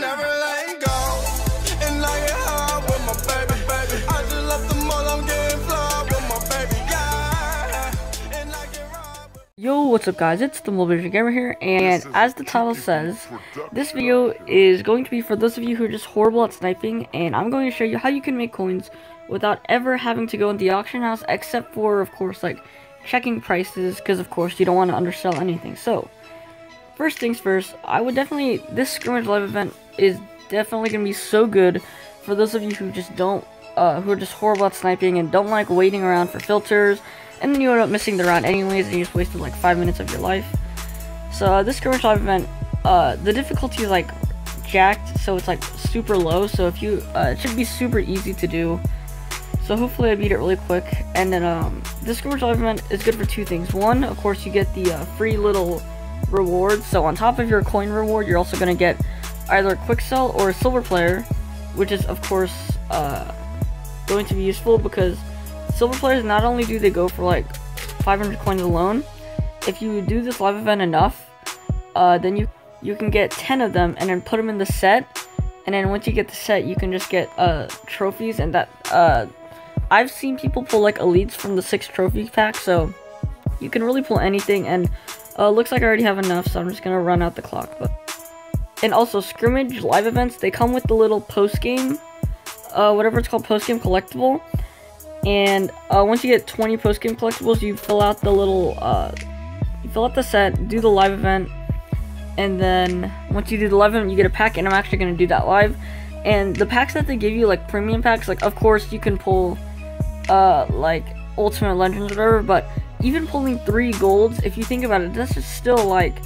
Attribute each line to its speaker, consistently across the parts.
Speaker 1: never let go. And I get high with my baby, baby. I just left the mall, I'm getting fly with my baby, yeah. And I get robbed.
Speaker 2: Yo, what's up guys? It's the Mobile Gamer here, and as the title says, this video is going to be for those of you who are just horrible at sniping, and I'm going to show you how you can make coins without ever having to go in the auction house, except for, of course, like, checking prices, because of course you don't want to undersell anything. So, first things first, I would definitely, this scrimmage live event is definitely going to be so good for those of you who just don't, uh, who are just horrible at sniping and don't like waiting around for filters, and then you end up missing the round anyways, and you just wasted like 5 minutes of your life. So, uh, this scrimmage live event, uh, the difficulty is like jacked, so it's like super low, so if you, uh, it should be super easy to do. So hopefully I beat it really quick. And then um, this scrimmage live event is good for two things. One, of course, you get the uh, free little rewards. So on top of your coin reward, you're also going to get either a quick sell or a silver player, which is of course uh, going to be useful because silver players not only do they go for like 500 coins alone, if you do this live event enough, uh, then you you can get 10 of them and then put them in the set. And then once you get the set, you can just get uh, trophies and that uh, I've seen people pull like elites from the six trophy pack, so you can really pull anything. And uh, looks like I already have enough, so I'm just gonna run out the clock. But and also scrimmage live events, they come with the little post game, uh, whatever it's called, post game collectible. And uh, once you get 20 post game collectibles, you fill out the little, uh, you fill out the set, do the live event, and then once you do the live event, you get a pack. And I'm actually gonna do that live. And the packs that they give you, like premium packs, like of course you can pull uh, like Ultimate Legends or whatever, but even pulling three golds, if you think about it, that's just still like,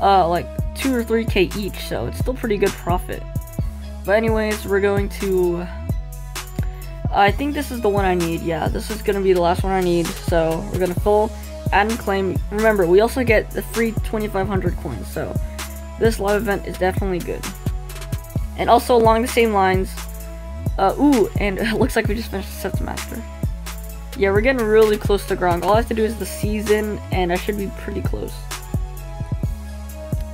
Speaker 2: uh, like two or three k each, so it's still pretty good profit. But anyways, we're going to. I think this is the one I need. Yeah, this is gonna be the last one I need. So we're gonna full add and claim. Remember, we also get the free 2,500 coins. So this live event is definitely good. And also along the same lines. Uh, ooh, and it looks like we just finished the Sets Master. Yeah, we're getting really close to Gronk. All I have to do is the season, and I should be pretty close.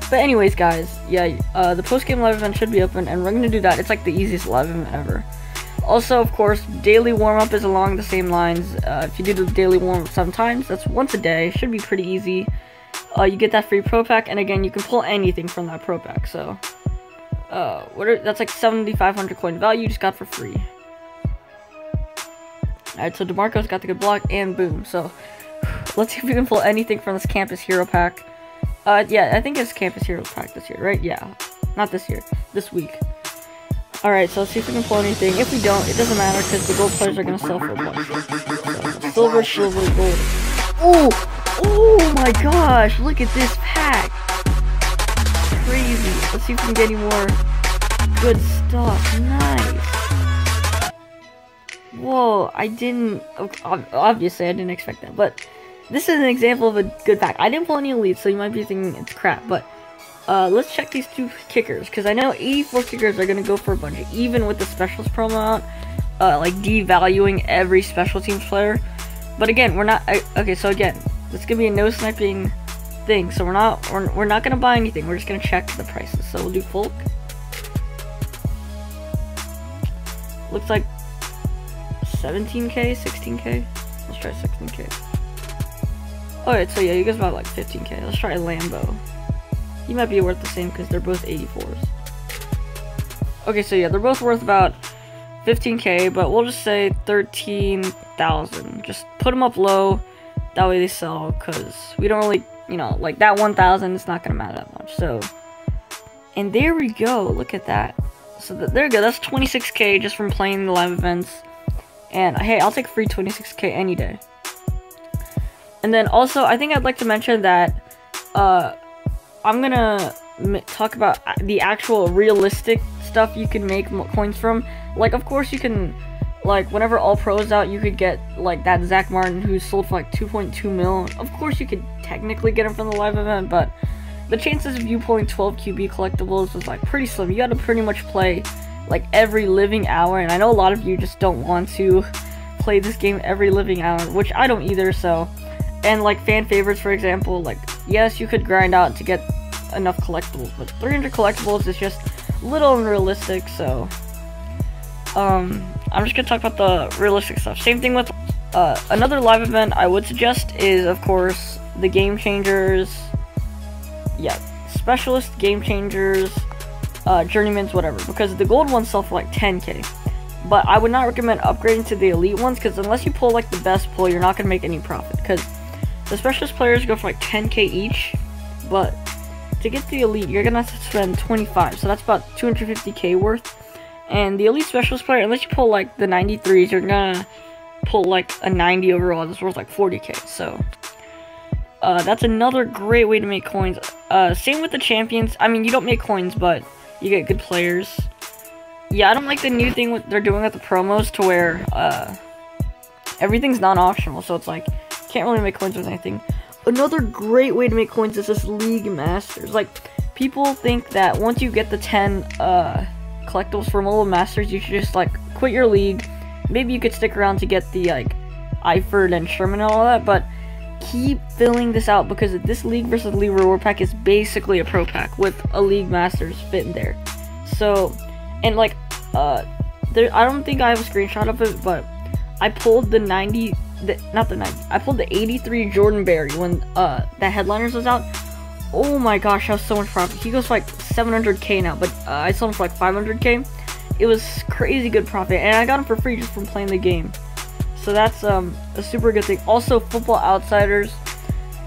Speaker 2: But anyways, guys, yeah, uh, the post-game live event should be open, and we're going to do that. It's like the easiest live event ever. Also, of course, daily warm-up is along the same lines. Uh, if you do the daily warm-up sometimes, that's once a day. Should be pretty easy. Uh, you get that free pro pack, and again, you can pull anything from that pro pack, so... Uh, what are, that's like 7,500 coin value you just got for free. Alright, so DeMarco's got the good block, and boom. So, let's see if we can pull anything from this Campus Hero pack. Uh, yeah, I think it's Campus Hero pack this year, right? Yeah. Not this year. This week. Alright, so let's see if we can pull anything. If we don't, it doesn't matter, because the gold players are going to sell for a bunch. So, silver, silver, gold. Oh! Oh my gosh! Look at this pack! Crazy. Let's see if we can get any more good stuff. Nice. Whoa, I didn't, obviously I didn't expect that, but this is an example of a good pack. I didn't pull any elites, so you might be thinking it's crap, but uh, let's check these two kickers, because I know 84 kickers are going to go for a bunch, even with the specials promo out, uh, like devaluing every special teams player. But again, we're not, I, okay, so again, this is going to be a no sniping thing, so we're not, we're, we're not going to buy anything, we're just going to check the prices. So we'll do Folk. Looks like 17k, 16k. Let's try 16k. Alright, so yeah, you guys about like 15k. Let's try Lambo. He might be worth the same because they're both 84s. Okay, so yeah, they're both worth about 15k, but we'll just say 13,000. Just put them up low. That way they sell because we don't really, you know, like that 1,000 it's not going to matter that much. So, and there we go. Look at that. So th there we go. That's 26k just from playing the live events. And hey, I'll take free 26k any day. And then also, I think I'd like to mention that uh, I'm gonna talk about the actual realistic stuff you can make coins from. Like, of course, you can, like, whenever All Pro's out, you could get, like, that Zack Martin who sold for, like, 2.2 mil. Of course, you could technically get him from the live event, but the chances of you pulling 12 QB collectibles is, like, pretty slim. You gotta pretty much play like every living hour and I know a lot of you just don't want to play this game every living hour which I don't either so and like fan favorites for example like yes you could grind out to get enough collectibles but 300 collectibles is just a little unrealistic, so um, I'm just gonna talk about the realistic stuff. Same thing with uh, another live event I would suggest is, of course, the Game Changers. Yeah, Specialist, Game Changers, uh, Journeymans, whatever. Because the gold ones sell for like 10k. But I would not recommend upgrading to the elite ones because unless you pull like the best pull, you're not gonna make any profit. Because the specialist players go for like 10k each, but to get the elite, you're gonna have to spend 25. So that's about 250k worth. And the elite specialist player, unless you pull like the 93s, you're gonna pull like a 90 overall that's worth like 40k. So uh, that's another great way to make coins. Uh, same with the champions. I mean, you don't make coins, but you get good players. Yeah, I don't like the new thing they're doing with the promos to where uh, everything's non-optional. So it's like can't really make coins with anything. Another great way to make coins is this League Masters. Like people think that once you get the 10 uh, collectibles for Mobile Masters, you should just like quit your league. Maybe you could stick around to get the like Eifert and Sherman and all that, but keep filling this out because this League versus League reward pack is basically a pro pack with a League Masters fit in there. So, and like, uh, there, I don't think I have a screenshot of it, but I pulled the 90, the, not the 90, I pulled the 83 Jordan Berry when, uh, that Headliners was out. Oh my gosh, that was so much profit. He goes for like 700k now, but uh, I sold him for like 500k. It was crazy good profit, and I got him for free just from playing the game. So that's um, a super good thing. Also, Football Outsiders,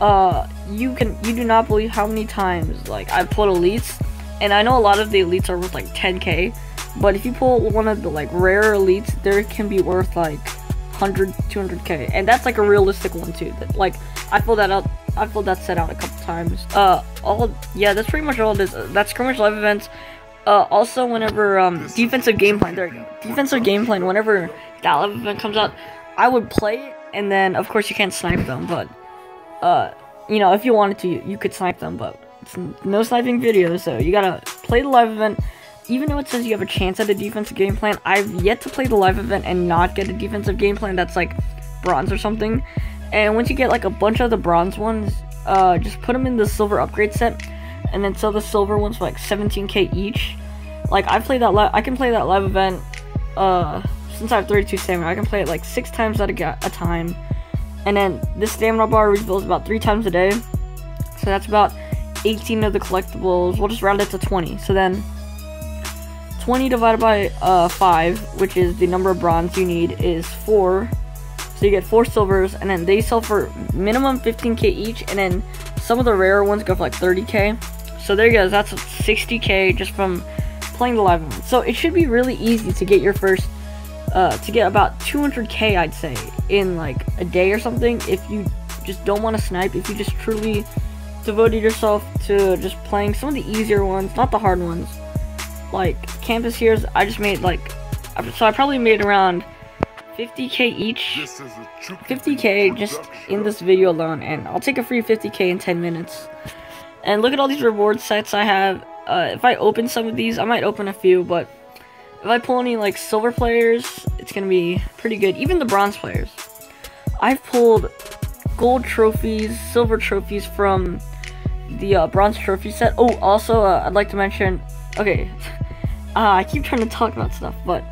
Speaker 2: uh, you can you do not believe how many times like I pulled elites, and I know a lot of the elites are worth like 10k, but if you pull one of the like rare elites, there can be worth like 100, 200k, and that's like a realistic one too. That like I pulled that out I pulled that set out a couple times. Uh, all yeah, that's pretty much all it is. That's pretty much live events. Uh, also, whenever um defensive game plan, there you go. Defensive game plan. Whenever that live event comes out, I would play it, and then of course you can't snipe them, but uh, you know if you wanted to, you, you could snipe them, but it's no sniping video, so you gotta play the live event. Even though it says you have a chance at a defensive game plan, I've yet to play the live event and not get a defensive game plan that's like bronze or something. And once you get like a bunch of the bronze ones, uh, just put them in the silver upgrade set, and then sell the silver ones for like 17k each. Like I play that, live, I can play that live event. Uh, since I have 32 stamina, I can play it like six times at a, a time. And then this stamina bar refills about three times a day. So that's about 18 of the collectibles. We'll just round it to 20. So then 20 divided by uh, 5, which is the number of bronze you need, is 4. So you get four silvers, and then they sell for minimum 15k each, and then some of the rarer ones go for like 30k. So there you go, that's 60k just from playing the live event. So it should be really easy to get your first, uh, to get about 200k, I'd say, in like a day or something. If you just don't want to snipe, if you just truly devoted yourself to just playing some of the easier ones, not the hard ones. Like campus heroes, I just made like, so I probably made around 50k each. 50k just in this video alone and I'll take a free 50k in 10 minutes. And look at all these reward sets I have. Uh, if I open some of these I might open a few but if I pull any like silver players it's gonna be pretty good. Even the bronze players. I've pulled gold trophies silver trophies from the uh, bronze trophy set. Oh also uh, I'd like to mention okay uh, I keep trying to talk about stuff but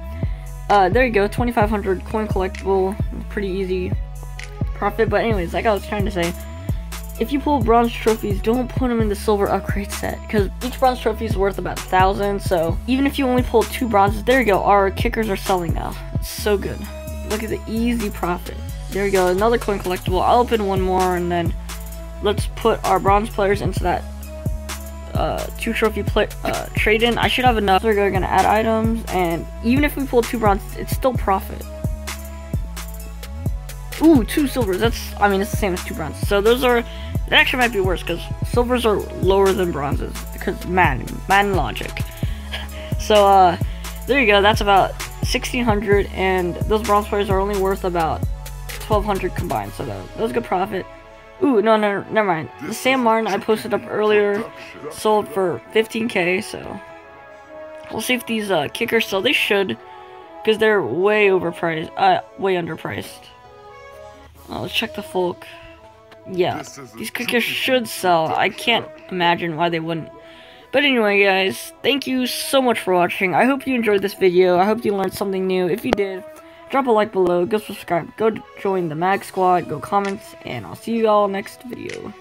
Speaker 2: uh, there you go, 2,500 coin collectible, pretty easy profit. But anyways, like I was trying to say, if you pull bronze trophies, don't put them in the silver upgrade set because each bronze trophy is worth about a thousand. So even if you only pull two bronzes, there you go. Our kickers are selling now. It's so good. Look at the easy profit. There you go, another coin collectible. I'll open one more and then let's put our bronze players into that uh, two trophy play, uh, trade in. I should have enough. We're going to add items, and even if we pull two bronzes, it's still profit. Ooh, two silvers. That's, I mean, it's the same as two bronzes. So those are, it actually might be worse because silvers are lower than bronzes because man, man logic. so, uh, there you go. That's about 1600, and those bronze players are only worth about 1200 combined. So that, that was good profit. Ooh, no, no, never mind. The Sam Martin I posted up earlier sold for 15k, so we'll see if these uh, kickers sell. They should, because they're way overpriced, uh, way underpriced. Uh, let's check the folk. Yeah, these kickers should sell. I can't imagine why they wouldn't. But But anyway, guys, thank you so much for watching. I hope you enjoyed this video. I hope you learned something new. If you did, drop a like below, go subscribe, go join the Mag Squad, go comments, and I'll see you all next video.